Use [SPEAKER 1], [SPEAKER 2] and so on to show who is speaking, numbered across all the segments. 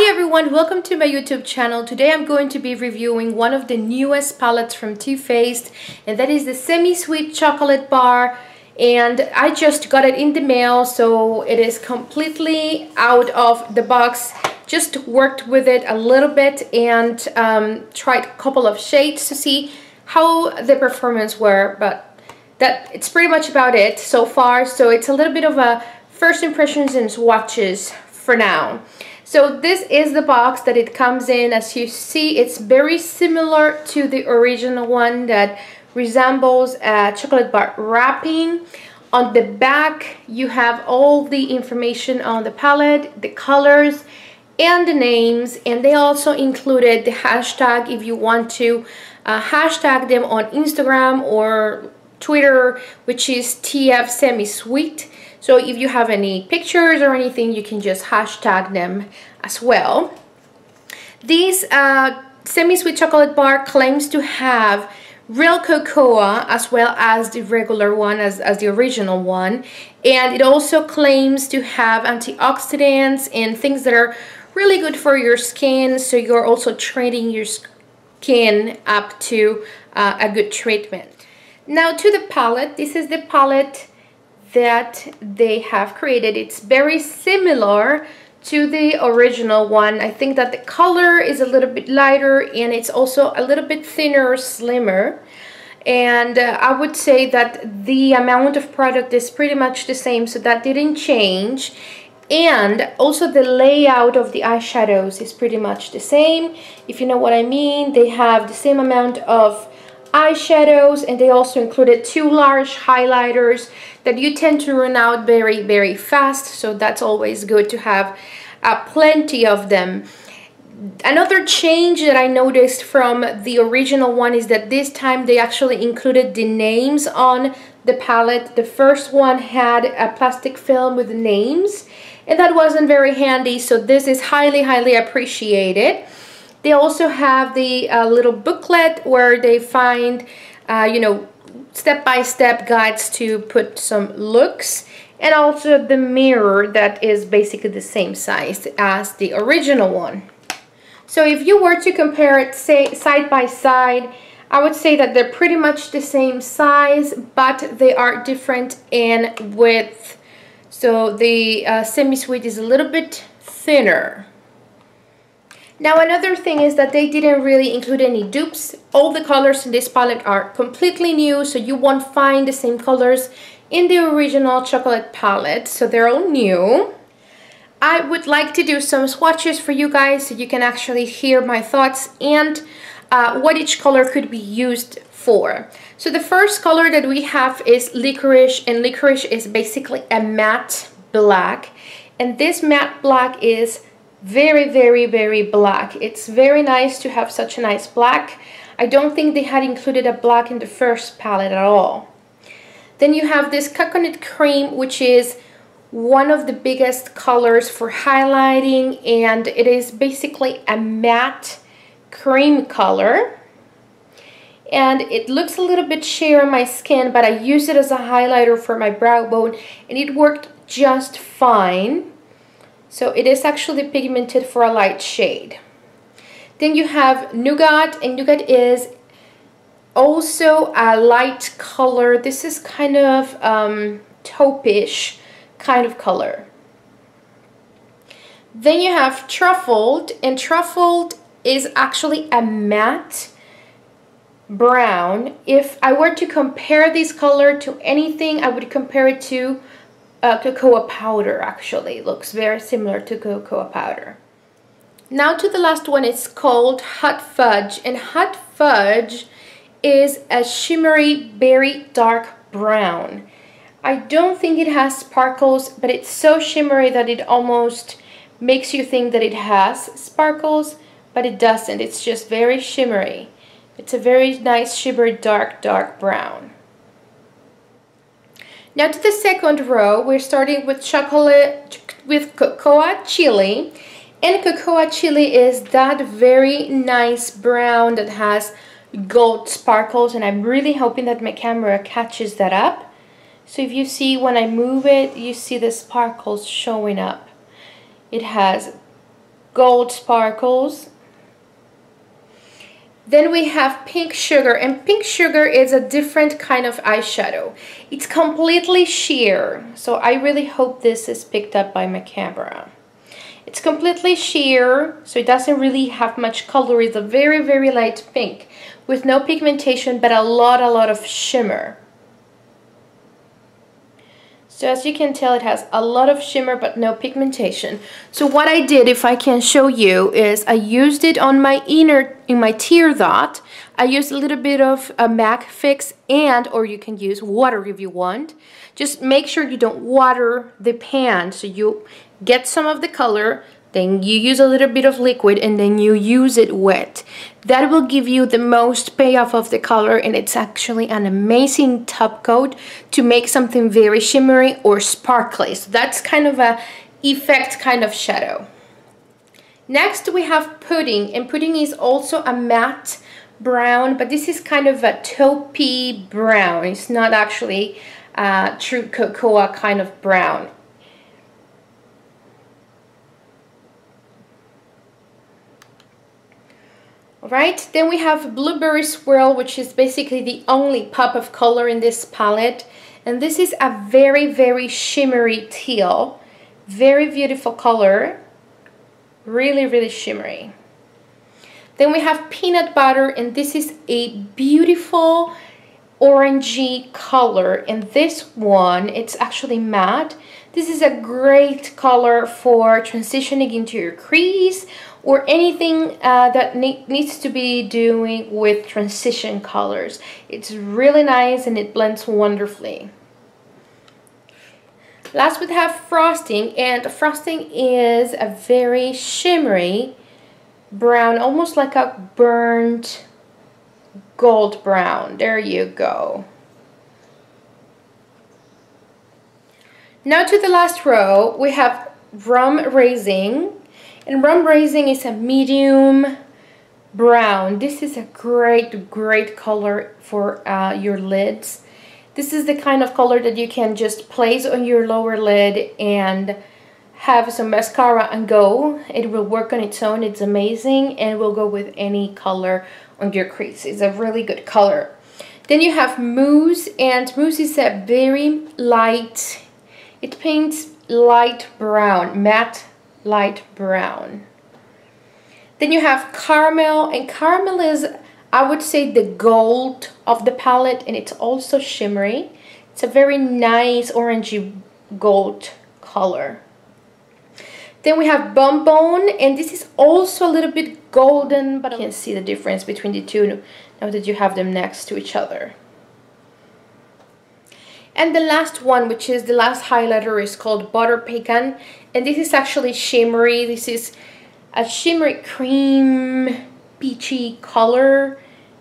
[SPEAKER 1] everyone, welcome to my YouTube channel. Today I'm going to be reviewing one of the newest palettes from Too Faced and that is the Semi-Sweet Chocolate Bar and I just got it in the mail so it is completely out of the box. Just worked with it a little bit and um, tried a couple of shades to see how the performance were but that it's pretty much about it so far so it's a little bit of a first impressions and swatches for now. So this is the box that it comes in. As you see, it's very similar to the original one that resembles a chocolate bar wrapping. On the back, you have all the information on the palette, the colors, and the names. And they also included the hashtag if you want to uh, hashtag them on Instagram or Twitter, which is TF Semi Sweet. So if you have any pictures or anything, you can just hashtag them as well. This uh, semi-sweet chocolate bar claims to have real cocoa as well as the regular one as, as the original one and it also claims to have antioxidants and things that are really good for your skin so you're also treating your skin up to uh, a good treatment. Now to the palette, this is the palette that they have created. It's very similar to the original one. I think that the color is a little bit lighter and it's also a little bit thinner, slimmer. And uh, I would say that the amount of product is pretty much the same, so that didn't change. And also the layout of the eyeshadows is pretty much the same. If you know what I mean, they have the same amount of eyeshadows and they also included two large highlighters that you tend to run out very very fast so that's always good to have uh, plenty of them. Another change that I noticed from the original one is that this time they actually included the names on the palette. The first one had a plastic film with names and that wasn't very handy so this is highly highly appreciated they also have the uh, little booklet where they find, uh, you know, step-by-step -step guides to put some looks and also the mirror that is basically the same size as the original one. So if you were to compare it say side by side, I would say that they're pretty much the same size, but they are different in width. So the uh, semi-sweet is a little bit thinner. Now another thing is that they didn't really include any dupes. All the colors in this palette are completely new, so you won't find the same colors in the original chocolate palette, so they're all new. I would like to do some swatches for you guys so you can actually hear my thoughts and uh, what each color could be used for. So the first color that we have is licorice and licorice is basically a matte black and this matte black is very very very black. It's very nice to have such a nice black. I don't think they had included a black in the first palette at all. Then you have this coconut cream which is one of the biggest colors for highlighting and it is basically a matte cream color. And it looks a little bit sheer on my skin but I use it as a highlighter for my brow bone and it worked just fine so it is actually pigmented for a light shade. Then you have Nougat, and Nougat is also a light color. This is kind of um, taupe-ish kind of color. Then you have Truffled, and Truffled is actually a matte brown. If I were to compare this color to anything, I would compare it to uh, cocoa powder actually. Looks very similar to cocoa powder. Now to the last one, it's called Hot Fudge. And Hot Fudge is a shimmery berry dark brown. I don't think it has sparkles, but it's so shimmery that it almost makes you think that it has sparkles, but it doesn't. It's just very shimmery. It's a very nice shimmery dark, dark brown. Now to the second row, we're starting with chocolate, with cocoa chili. And cocoa chili is that very nice brown that has gold sparkles and I'm really hoping that my camera catches that up. So if you see when I move it, you see the sparkles showing up. It has gold sparkles. Then we have Pink Sugar, and Pink Sugar is a different kind of eyeshadow. It's completely sheer, so I really hope this is picked up by my camera. It's completely sheer, so it doesn't really have much color. It's a very, very light pink with no pigmentation, but a lot, a lot of shimmer. So as you can tell, it has a lot of shimmer but no pigmentation. So what I did, if I can show you, is I used it on my inner, in my tear duct. I used a little bit of a MAC fix and, or you can use water if you want. Just make sure you don't water the pan so you get some of the color, then you use a little bit of liquid and then you use it wet. That will give you the most payoff of the color and it's actually an amazing top coat to make something very shimmery or sparkly. So that's kind of a effect kind of shadow. Next we have pudding and pudding is also a matte brown but this is kind of a taupey brown. It's not actually a true cocoa kind of brown. Alright, then we have Blueberry Swirl, which is basically the only pop of color in this palette. And this is a very, very shimmery teal. Very beautiful color. Really, really shimmery. Then we have Peanut Butter, and this is a beautiful orangey color. And this one, it's actually matte. This is a great color for transitioning into your crease or anything uh, that ne needs to be doing with transition colors. It's really nice and it blends wonderfully. Last we have frosting and frosting is a very shimmery brown, almost like a burnt gold brown. There you go. Now to the last row, we have rum raisin and rum raisin is a medium brown. This is a great, great color for uh, your lids. This is the kind of color that you can just place on your lower lid and have some mascara and go. It will work on its own. It's amazing and will go with any color on your crease. It's a really good color. Then you have Mousse and Mousse is a very light, it paints light brown, matte light brown. Then you have caramel, and caramel is, I would say, the gold of the palette, and it's also shimmery. It's a very nice orangey gold color. Then we have Bonbon, and this is also a little bit golden, but I can see the difference between the two now that you have them next to each other. And the last one, which is the last highlighter, is called Butter Pecan. And this is actually shimmery. This is a shimmery cream peachy color.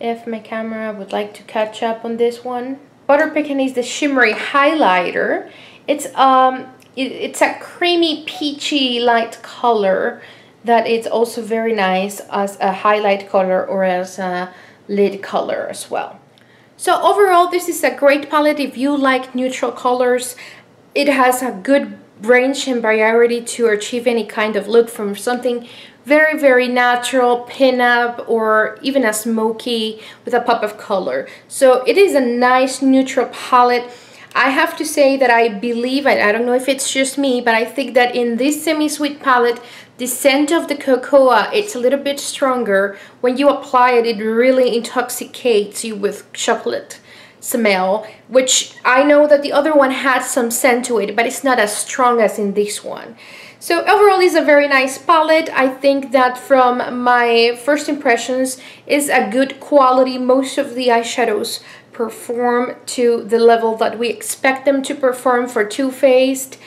[SPEAKER 1] If my camera would like to catch up on this one. Butter Pecan is the shimmery highlighter. It's um, it, it's a creamy peachy light color that is also very nice as a highlight color or as a lid color as well. So overall, this is a great palette if you like neutral colors. It has a good range and variety to achieve any kind of look from something very, very natural, pin-up, or even a smoky with a pop of color. So it is a nice neutral palette. I have to say that I believe, I, don't know if it's just me, but I think that in this semi-sweet palette, the scent of the cocoa, it's a little bit stronger. When you apply it, it really intoxicates you with chocolate smell, which I know that the other one had some scent to it, but it's not as strong as in this one. So overall it's a very nice palette. I think that from my first impressions is a good quality. Most of the eyeshadows perform to the level that we expect them to perform for Too Faced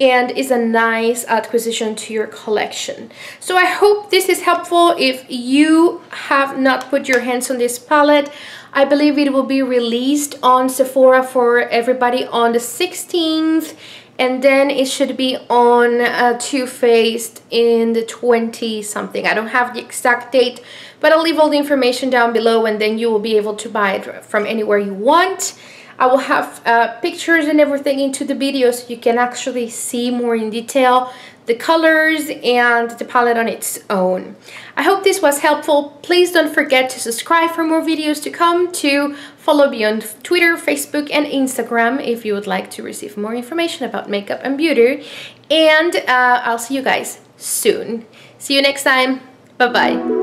[SPEAKER 1] and is a nice acquisition to your collection. So I hope this is helpful if you have not put your hands on this palette. I believe it will be released on Sephora for everybody on the 16th and then it should be on uh, Too Faced in the 20 something. I don't have the exact date, but I'll leave all the information down below and then you will be able to buy it from anywhere you want. I will have uh, pictures and everything into the video so you can actually see more in detail the colors and the palette on its own. I hope this was helpful. Please don't forget to subscribe for more videos to come, to follow me on Twitter, Facebook and Instagram if you would like to receive more information about makeup and beauty. And uh, I'll see you guys soon. See you next time. Bye-bye.